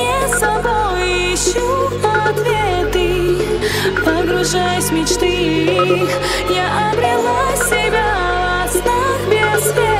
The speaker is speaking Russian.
наедине собой ищу ответы. Погружаясь в мечты. Я обрела себя в снах бесцветных